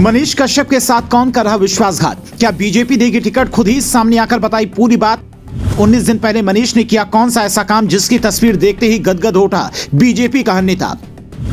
मनीष कश्यप के साथ कौन कर रहा विश्वासघात? क्या बीजेपी देगी टिकट? खुद ही सामने आकर बताई पूरी बात। 19 दिन पहले मनीष ने किया कौन सा ऐसा काम जिसकी तस्वीर देखते ही गदगद उठा बीजेपी का नेता।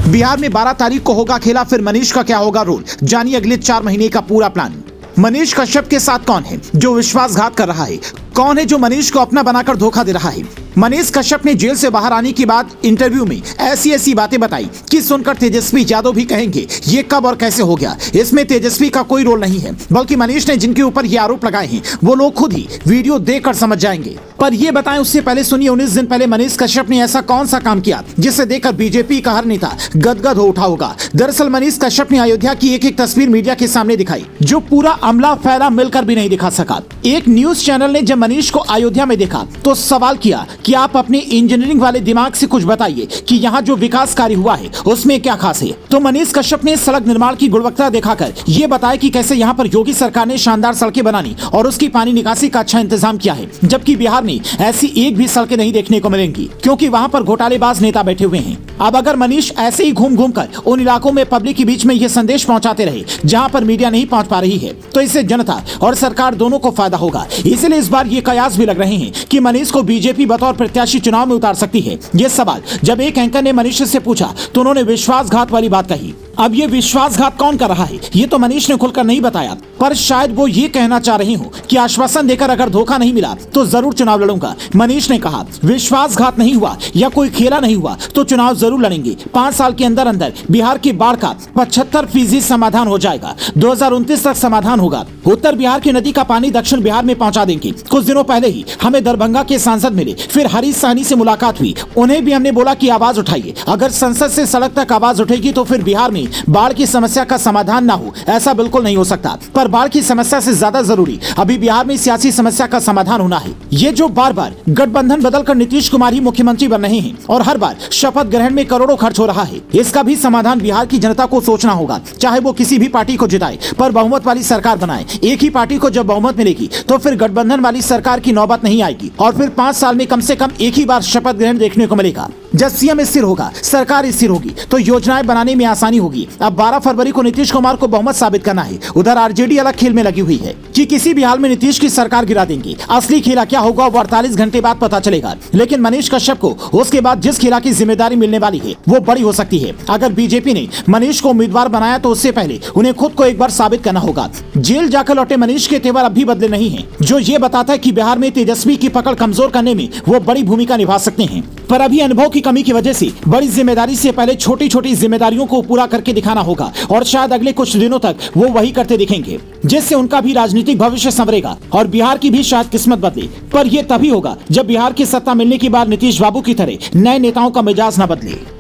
बिहार में 12 तारीख को होगा खेला, फिर मनीष का क्या होगा रोल? जानिए अगले चार महीने का पूरा प्लान मनीष कश्यप के साथ कौन है जो विश्वासघात कर रहा है? कौन है जो मनीष को अपना बनाकर धोखा दे रहा है? मनीष कश्यप ने जेल से बाहर आने के बाद इंटरव्यू में ऐसी ऐसी बातें बताई कि सुनकर तेजस्वी यादव भी कहेंगे, ये कब और कैसे हो गया? इसमें तेजस्वी का कोई रोल नहीं है, बल्कि मनीष ने जिनके ऊपर ये आरोप लगाए हैं, वो लोग खुद ही वीडियो देखकर समझ जाएँगे। पर ये बताएँ, उससे पहले सुनिए, उन्नीस दिन पहले मनीष कश्यप ने ऐसा कौन सा काम किया, जिसे देखकर बीजेपी का हर नेता गदगद हो उठा होगा? दरअसल मनीष कश्यप ने अयोध्या की एक एक तस्वीर मीडिया के सामने दिखाई, जो पूरा अमला फैला मिलकर भी नहीं दिखा सका। एक न्यूज़ चैनल ने जब मनीष को अयोध्या में देखा तो सवाल किया कि आप अपने इंजीनियरिंग वाले दिमाग से कुछ बताइए कि यहाँ जो विकास कार्य हुआ है, उसमें क्या खास है? तो मनीष कश्यप ने सड़क निर्माण की गुणवत्ता दिखाकर ये बताया कि कैसे यहाँ पर योगी सरकार ने शानदार सड़कें बनानी और उसकी पानी निकासी का अच्छा इंतज़ाम किया है, जबकि बिहार में ऐसी एक भी सड़कें नहीं देखने को मिलेंगी, क्यूँकी वहाँ पर घोटालेबाज नेता बैठे हुए हैं। अब अगर मनीष ऐसे ही घूम घूम कर उन इलाकों में पब्लिक के बीच में यह संदेश पहुंचाते रहे, जहाँ पर मीडिया नहीं पहुँच पा रही है तो इससे जनता और सरकार दोनों को फ़ायदा होगा। इसलिए इस बार ये कयास भी लग रहे हैं कि मनीष को बीजेपी बतौर प्रत्याशी चुनाव में उतार सकती है। ये सवाल, जब एक एंकर ने मनीष से पूछा तो उन्होंने विश्वासघात वाली बात कही। अब ये विश्वासघात कौन कर रहा है? ये तो मनीष ने खुलकर नहीं बताया। पर शायद वो ये कहना चाह रही हूँ कि आश्वासन देकर अगर धोखा नहीं मिला तो ज़रूर चुनाव लड़ूँगा। मनीष ने कहा, विश्वासघात नहीं हुआ या कोई खेला नहीं हुआ तो चुनाव ज़रूर लड़ेंगे। पाँच साल के अंदर अंदर बिहार की बाढ़ का पचहत्तर फ़ीसदी समाधान हो जाएगा। दो तक समाधान होगा। उत्तर बिहार की नदी का पानी दक्षिण बिहार में पहुँचा देंगे। कुछ दिनों पहले ही हमें दरभंगा के सांसद मिले। फिर हरीश सहनी से मुलाकात हुई। उन्हें भी हमने बोला की आवाज़ उठाइए। अगर संसद से सड़क तक आवाज़ उठेगी तो फिर बिहार में बाढ़ की समस्या का समाधान ना हो, ऐसा बिल्कुल नहीं हो सकता। पर बाढ़ की समस्या से ज़्यादा ज़रूरी, अभी बिहार में सियासी समस्या का समाधान होना है। ये जो बार बार गठबंधन बदलकर नीतीश कुमार ही मुख्यमंत्री बन रहे हैं, और हर बार शपथ ग्रहण में करोड़ों खर्च हो रहा है, इसका भी समाधान बिहार की जनता को सोचना होगा, चाहे वो किसी भी पार्टी को जिताए, पर बहुमत वाली सरकार बनाए। एक ही पार्टी को जब बहुमत मिलेगी तो फिर गठबंधन वाली सरकार की नौबत नहीं आएगी, और फिर पाँच साल में कम से कम एक ही बार शपथ ग्रहण देखने को मिलेगा। जब सीएम स्थिर होगा, सरकार स्थिर होगी तो योजनाएँ बनाने में आसानी होगी। अब 12 फरवरी को नीतीश कुमार को बहुमत साबित करना है। उधर आरजेडी अलग खेल में लगी हुई है कि किसी भी हाल में नीतीश की सरकार गिरा देंगे। असली खेला क्या होगा, वो अड़तालीस घंटे बाद पता चलेगा। लेकिन मनीष कश्यप को उसके बाद जिस खेला की ज़िम्मेदारी मिलने वाली है, वो बड़ी हो सकती है। अगर बीजेपी ने मनीष को उम्मीदवार बनाया तो उससे पहले उन्हें खुद को एक बार साबित करना होगा। जेल जाकर लौटे मनीष के तेवर अब भी बदले नहीं है, जो ये बताता है की बिहार में तेजस्वी की पकड़ कमज़ोर करने में वो बड़ी भूमिका निभा सकते हैं। पर अभी अनुभव की कमी की वजह से। बड़ी ज़िम्मेदारी से पहले छोटी छोटी जिम्मेदारियों को पूरा करके दिखाना होगा और शायद अगले कुछ दिनों तक वो वही करते दिखेंगे, जिससे उनका भी राजनीतिक भविष्य संवरेगा और बिहार की भी शायद किस्मत बदले। पर यह तभी होगा जब बिहार की सत्ता मिलने के बाद नीतीश बाबू की तरह नए नेताओं का मिजाज न बदले।